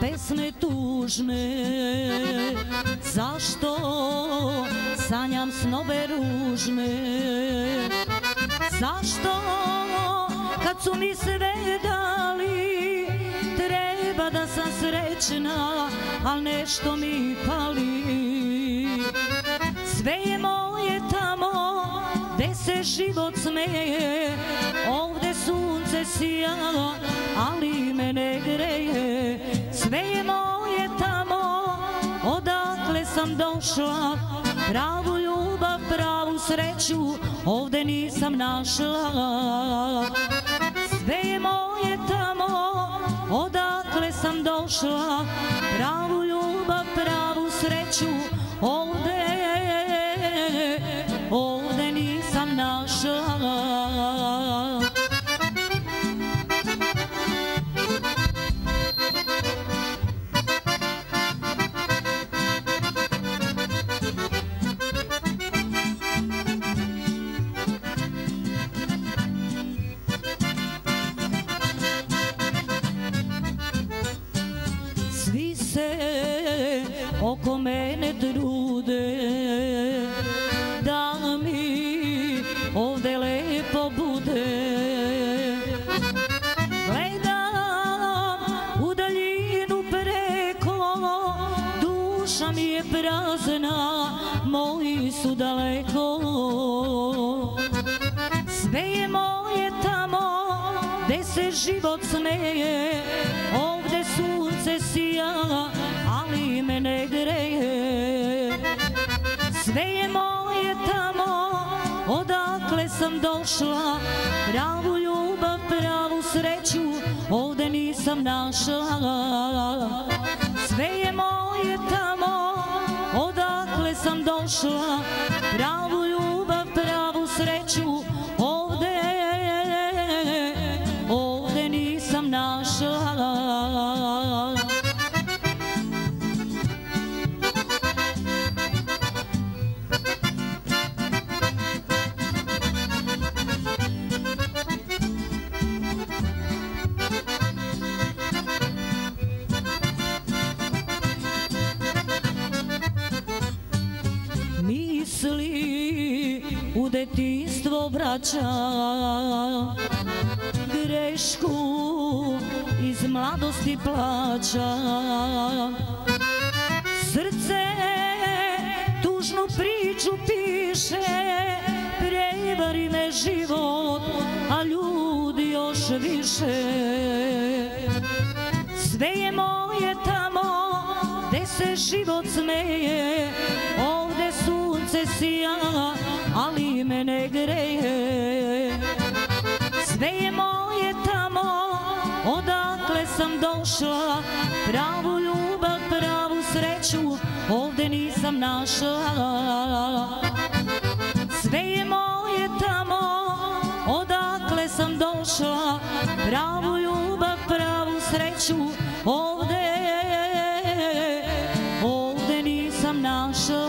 pesme tužne? Zašto sanjam snove ružne? Zašto kad su mi sve dali Treba da sam srećna, al nešto mi pali Sve je moje tamo, gde se život smeje Ovde sija, ali me ne greje. Sve je moje tamo, odakle sam došla. Pravu ljubav, pravu sreću, ovde nisam našla. Sve je moje tamo, odakle sam došla. Pravu ljubav, pravu sreću, ovde, ovde nisam našla oko mene trude Da mi ovde lepo bude Gledam u daljinu preko Duša mi je prazna, moji su daleko Sve je moje tamo, gde se život smeje Ovde sunce sija, me ne greje Sve je moje tamo, odakle sam došla. Pravu ljubav, pravu sreću, ovde nisam našla. Sve je moje tamo, odakle sam došla. Pravu ljubav, pravu sreću, u detinstvo vraća grešku iz mladosti plaća. Srce tužnu priču piše prevari me život a ljudi još više. Sve je moje tamo gde se život smeje ovde se ali me ne greje. Sve je moje tamo, odakle sam došla, pravu ljubav, pravu sreću, ovde nisam našla. Sve je moje tamo, odakle sam došla, pravu ljubav, pravu sreću, ovde, ovde nisam našla.